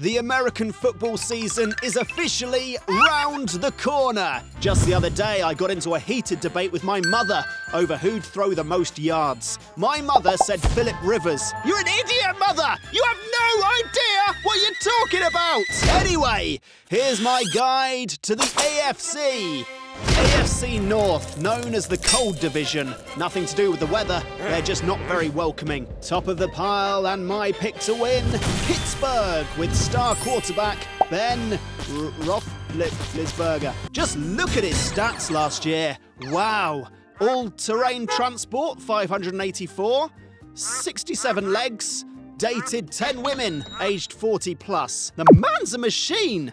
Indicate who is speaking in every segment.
Speaker 1: The American football season is officially round the corner. Just the other day, I got into a heated debate with my mother over who'd throw the most yards. My mother said Philip Rivers. You're an idiot, mother! You have no idea what you're talking about! Anyway, here's my guide to the AFC. AFC North, known as the cold division. Nothing to do with the weather, they're just not very welcoming. Top of the pile, and my pick to win Pittsburgh with star quarterback Ben Roethlisberger. Just look at his stats last year. Wow. All terrain transport, 584, 67 legs, dated 10 women, aged 40 plus. The man's a machine!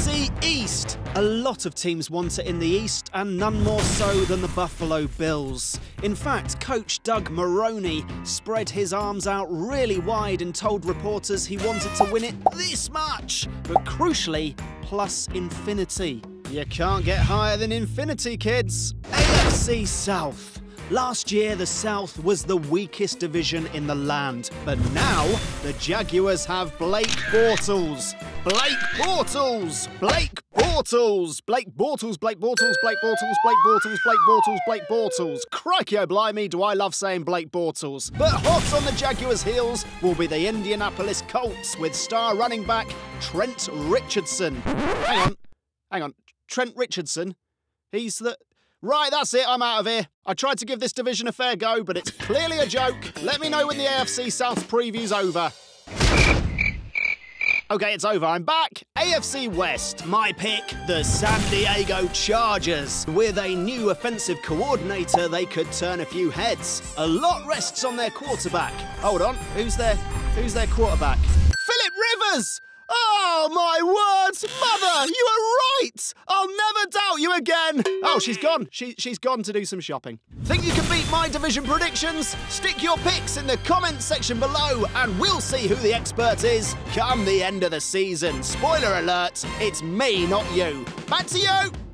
Speaker 1: AFC East. A lot of teams want it in the East, and none more so than the Buffalo Bills. In fact, coach Doug Marrone spread his arms out really wide and told reporters he wanted to win it this much, but crucially, plus infinity. You can't get higher than infinity, kids. AFC South. Last year, the South was the weakest division in the land, but now the Jaguars have Blake Bortles. Blake Bortles! Blake Bortles! Blake Bortles, Blake Bortles, Blake Bortles, Blake Bortles, Blake Bortles, Blake Bortles. Crikey oh blimey, do I love saying Blake Bortles. But hot on the Jaguars' heels will be the Indianapolis Colts with star running back Trent Richardson. Hang on, hang on. Trent Richardson? He's the. Right, that's it. I'm out of here. I tried to give this division a fair go, but it's clearly a joke. Let me know when the AFC South preview's over. Okay, it's over. I'm back. AFC West. My pick, the San Diego Chargers. With a new offensive coordinator, they could turn a few heads. A lot rests on their quarterback. Hold on. Who's their who's their quarterback? Philip Rivers! Oh, my words! Mother, you are right! I'll never doubt you again! Oh, she's gone. She, she's gone to do some shopping. Think you can beat my division predictions? Stick your picks in the comments section below and we'll see who the expert is come the end of the season. Spoiler alert, it's me, not you. Back to you!